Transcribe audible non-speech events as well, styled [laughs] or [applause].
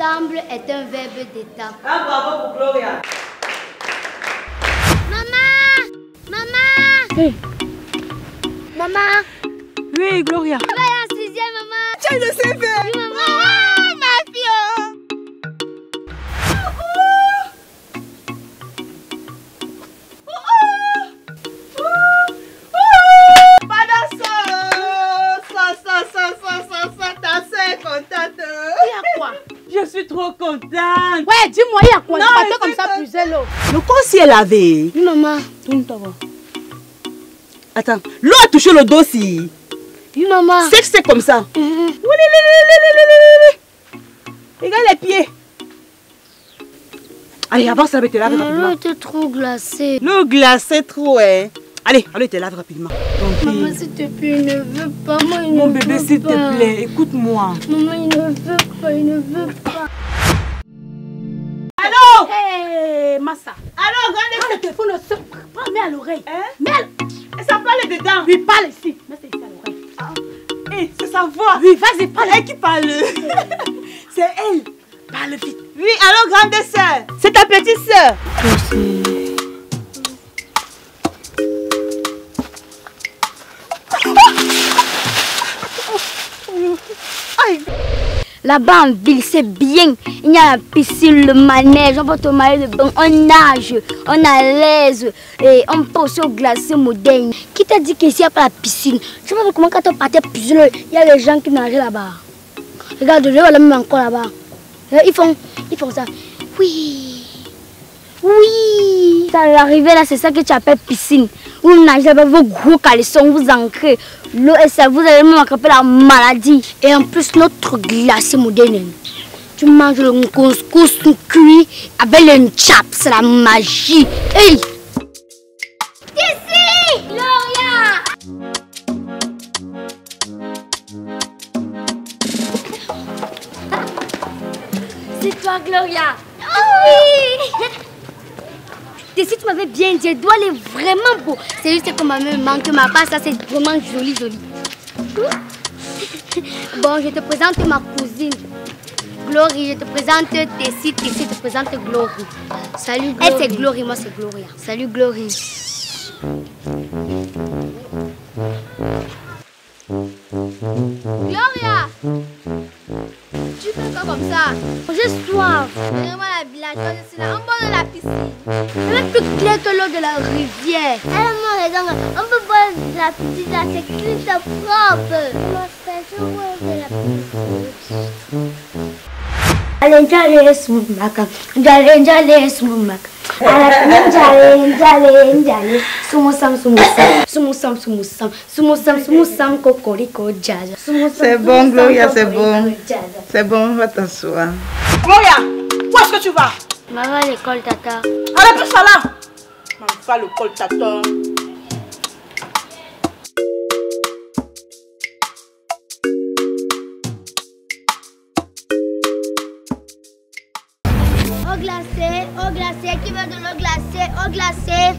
Ensemble est un verbe d'état. Ah, bravo pour Gloria. Maman Maman Hey. Maman Oui, Gloria. Tu vas aller en sixième, maman Tu as le CV. Oui, maman Il y a quoi? Je suis trop contente. Ouais, dis-moi, il y a quoi? Non, mais partais comme ça, pas- puiser l'eau. Le corps si est lavé. Oui, maman. Tourne-toi. Attends, l'eau a touché le dos si. Oui, maman. C'est que c'est comme ça. Mhm. Oui, oui, oui. Regarde les pieds. Allez, avance avec tes laves L'eau rapidement. était trop glacée. L'eau glacée trop, hein. Allez, allez, te lave rapidement. Maman, s'il te plaît, il ne veut pas. Moi, il Mon ne bébé, s'il te plaît, écoute-moi. Maman, il ne veut pas, il ne veut pas. Allô? Hé, Massa. Allô, grande Prends le téléphone, au sol. prends, mets à l'oreille. Hein? Mets Et ça parle dedans. Oui, parle ici. Mets ça ici à l'oreille. Eh, c'est sa voix. Oui, vas-y, parle. Elle qui parle. [laughs] c'est elle. Parle vite. Oui, allô, grande sœur. C'est ta petite sœur. Là-bas en ville, c'est bien. Il y a la piscine, le manège, on peut tomber le bain, on nage, on est à l'aise et on aussi au glacier moderne. Qui t'a dit qu'ici il n'y a pas la piscine? Je sais pas comment quand on partait piscine, il y a les gens qui nageaient là-bas. Regarde, je vois même encore là-bas. Ils font, ils font ça. Oui. Oui. L'arrivée là, c'est ça que tu appelles piscine. Vous nagez avec vos gros caleçons, vous ancrez. L'eau et ça, vous allez même attraper la maladie. Et en plus, notre glacier moderne. Tu manges le couscous cuit avec le chap, c'est la magie. Hey! C'est toi, Gloria. Oui! Tessie, tu m'avais bien dit, elle doit aller vraiment beau. C'est juste que ma main manque ma part, ça c'est vraiment joli, joli. [laughs] Bon, je te présente ma cousine. Glory, je te présente Tessie, Tessie te présente Glory. Salut Glory. Elle c'est Glory, moi c'est Gloria. Salut Glory. Gloria Tu fais quoi comme ça? J'ai soif. En bord de la piscine. Est plus claire que l'eau de la rivière. Elle a raison, on peut boire de la piscine là, c'est clean, c'est propre. C'est, bois de la piscine. Jale jale sumaka, jale jale sumaka. Ala jale jale jale, sumusam sumusam, sumusam sumusam, sumusam sumusam kokoriko jaja. Sumusam, C'est bon, Gloria, c'est bon. C'est bon, va t'asseoir. Gloria, que tu vas Maman à l'école tata. Allez, plus ça là. M'en pas le coltateur. Eau glacée, eau glacée, qui veut de l'eau glacée, eau glacée.